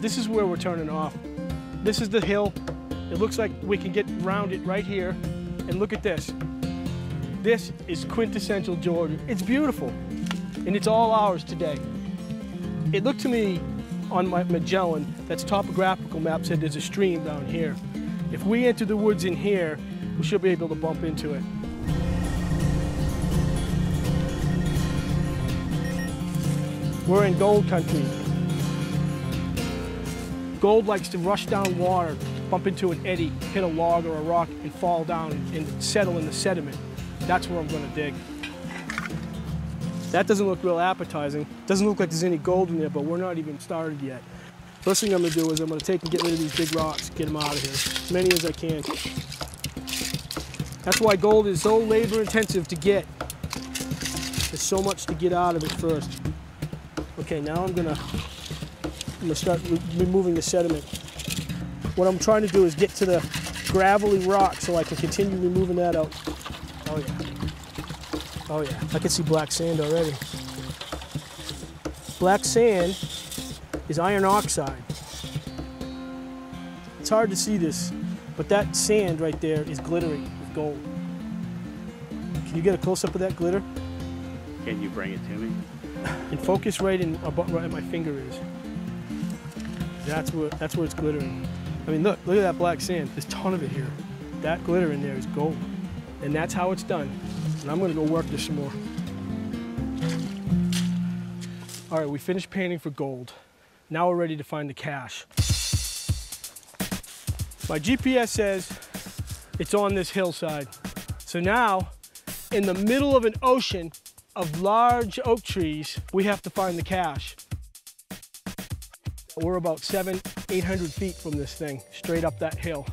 This is where we're turning off. This is the hill. It looks like we can get around it right here. And look at this. This is quintessential Georgia. It's beautiful. And it's all ours today. It looked to me on my Magellan, that's topographical map said there's a stream down here. If we enter the woods in here, we should be able to bump into it. We're in gold country. Gold likes to rush down water, bump into an eddy, hit a log or a rock, and fall down and settle in the sediment. That's where I'm gonna dig. That doesn't look real appetizing. Doesn't look like there's any gold in there, but we're not even started yet. First thing I'm gonna do is I'm gonna take and get rid of these big rocks, get them out of here, as many as I can. That's why gold is so labor intensive to get. There's so much to get out of it first. Okay, now I'm gonna, I'm gonna start re removing the sediment. What I'm trying to do is get to the gravelly rock so I can continue removing that out. Oh yeah. Oh yeah, I can see black sand already. Black sand is iron oxide. It's hard to see this, but that sand right there is glittering with gold. Can you get a close-up of that glitter? Can you bring it to me? And focus right in about right my finger is. That's where that's where it's glittering. I mean, look, look at that black sand. There's a ton of it here. That glitter in there is gold, and that's how it's done. And I'm gonna go work this some more. All right, we finished panning for gold. Now we're ready to find the cache. My GPS says it's on this hillside. So now, in the middle of an ocean of large oak trees, we have to find the cache. We're about seven, 800 feet from this thing, straight up that hill.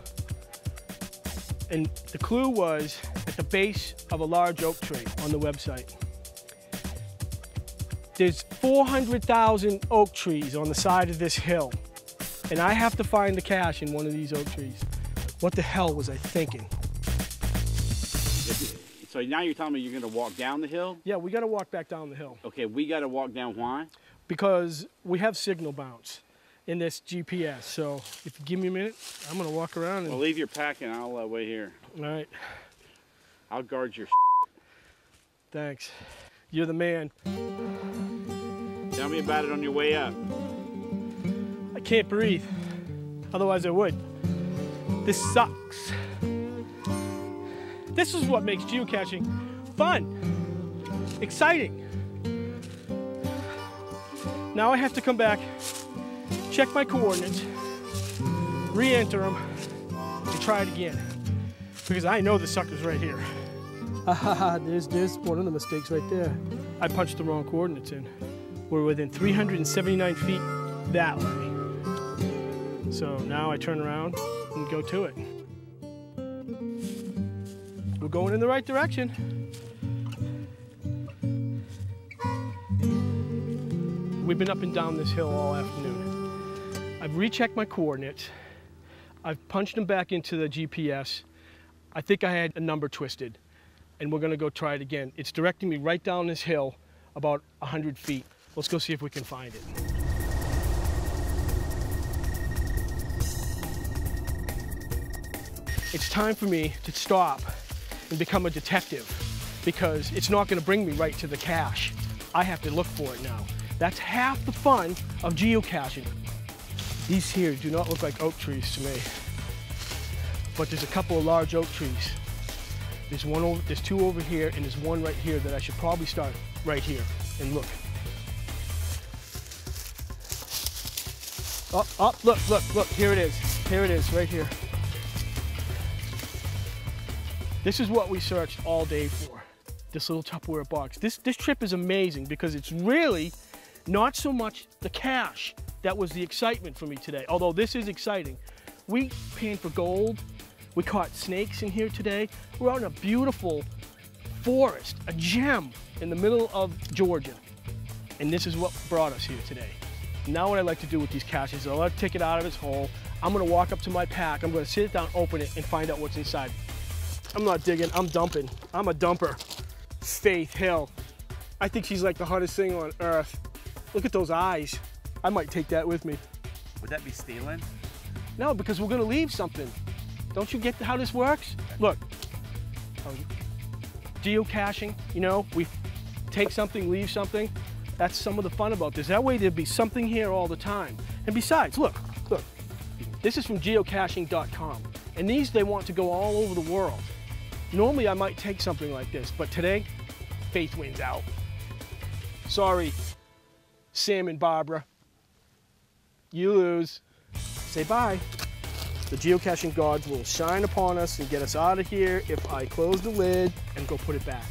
And the clue was at the base of a large oak tree on the website. There's 400,000 oak trees on the side of this hill, and I have to find the cache in one of these oak trees. What the hell was I thinking? So now you're telling me you're going to walk down the hill? Yeah, we gotta walk back down the hill Okay, we got to walk down why? because we have signal bounce in this GPS. So if you give me a minute, I'm gonna walk around and, Well, leave your pack and I'll uh, wait here. all right, I'll guard your thanks. You're the man. Tell me about it on your way up. I can't breathe. Otherwise, I would. This sucks. This is what makes geocaching fun, exciting. Now I have to come back, check my coordinates, re enter them, and try it again. Because I know the sucker's right here. There's, there's one of the mistakes right there. I punched the wrong coordinates in. We're within 379 feet that way. So now I turn around and go to it. We're going in the right direction. We've been up and down this hill all afternoon. I've rechecked my coordinates. I've punched them back into the GPS. I think I had a number twisted and we're gonna go try it again. It's directing me right down this hill about 100 feet. Let's go see if we can find it. It's time for me to stop and become a detective because it's not gonna bring me right to the cache. I have to look for it now. That's half the fun of geocaching. These here do not look like oak trees to me, but there's a couple of large oak trees. There's one over, there's two over here, and there's one right here that I should probably start right here and look. Up, up, look, look, look, here it is. Here it is, right here. This is what we searched all day for, this little Tupperware box. This, this trip is amazing because it's really not so much the cache that was the excitement for me today, although this is exciting. We panned for gold, we caught snakes in here today. We're out in a beautiful forest, a gem in the middle of Georgia. And this is what brought us here today. Now what I like to do with these caches is I like to take it out of its hole. I'm gonna walk up to my pack, I'm gonna sit it down, open it, and find out what's inside. I'm not digging, I'm dumping. I'm a dumper. Faith Hill. I think she's like the hottest thing on earth. Look at those eyes. I might take that with me. Would that be stealing? No, because we're gonna leave something. Don't you get how this works? Look, oh, geocaching, you know, we take something, leave something. That's some of the fun about this. That way there'd be something here all the time. And besides, look, look, this is from geocaching.com. And these, they want to go all over the world. Normally I might take something like this, but today, faith wins out. Sorry, Sam and Barbara. You lose. Say bye. The geocaching gods will shine upon us and get us out of here if I close the lid and go put it back.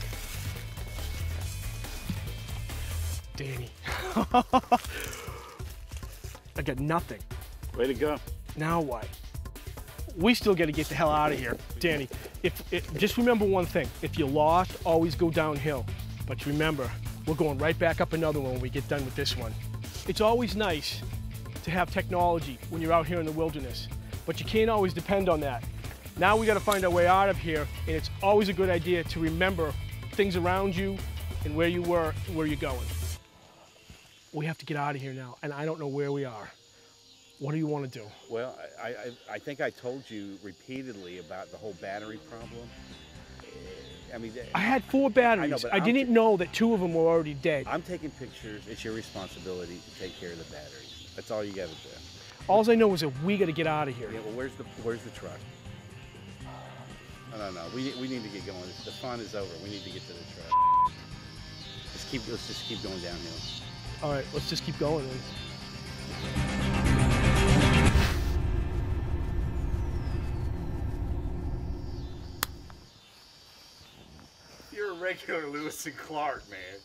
Danny. I got nothing. Way to go. Now what? We still got to get the hell out of here, Danny. If, if just remember one thing: if you're lost, always go downhill. But remember, we're going right back up another one when we get done with this one. It's always nice to have technology when you're out here in the wilderness, but you can't always depend on that. Now we got to find our way out of here, and it's always a good idea to remember things around you and where you were and where you're going. We have to get out of here now, and I don't know where we are. What do you want to do? Well, I, I, I think I told you repeatedly about the whole battery problem. I mean, I had four batteries. I, but I'm didn't know that two of them were already dead. I'm taking pictures. It's your responsibility to take care of the batteries. That's all you got to do. All I know is that we got to get out of here. Yeah, well, where's the where's the truck? No, no, no. We, we need to get going. The fun is over. We need to get to the truck. Let's keep let's just keep going downhill. All right, let's just keep going. Then. You're a regular Lewis and Clark, man.